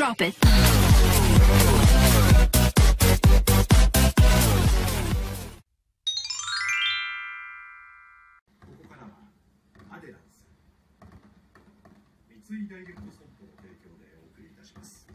Drop it. ここからはアデランス三井ダイレクト損保の提供でお送りいたします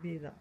必的。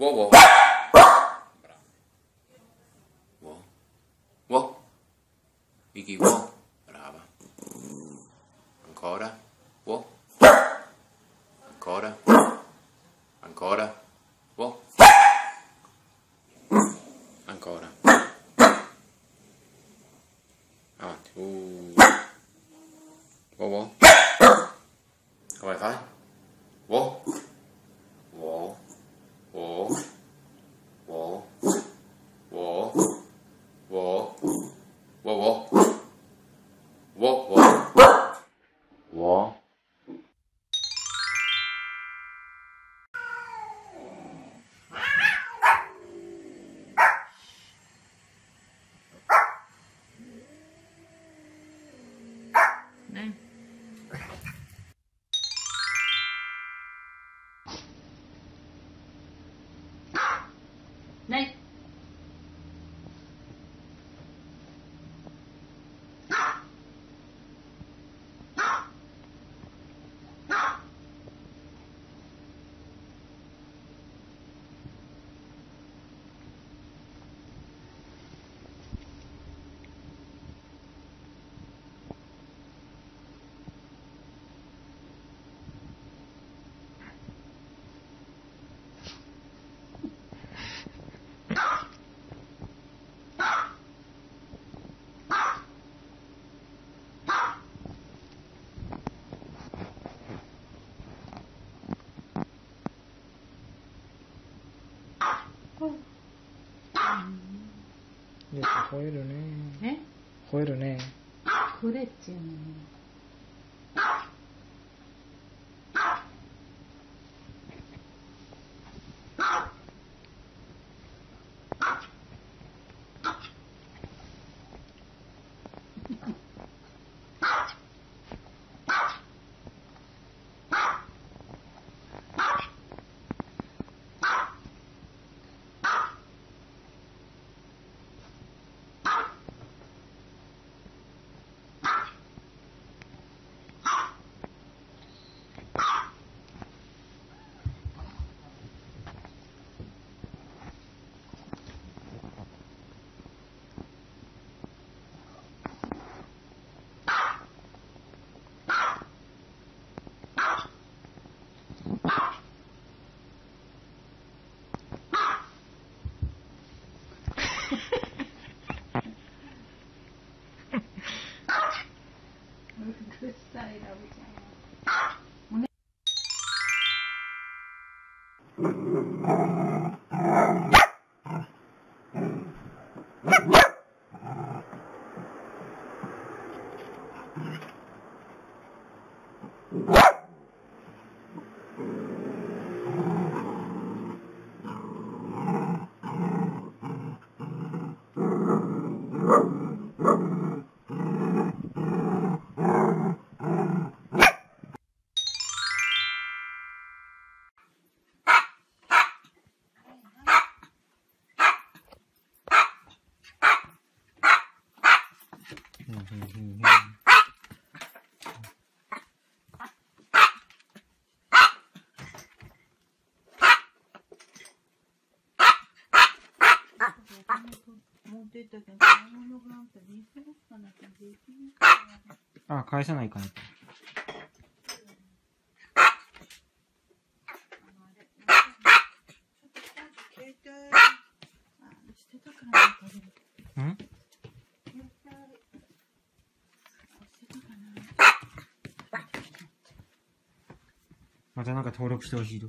Wow, wow. Wow. Wow. Iggy, wow. Brava. Ancora. Wow. Ancora. Ancora. Wow. Ancora. Avanti. Uh. Wow, wow. Come fai? ね。吠えるね。え？吠えるね。くれっちゅうの good sight every time. What? あ、返さないかなと。携帯、あ、捨てたからなんかでもん携帯、あ捨てたかなまたなんか登録してほしいと。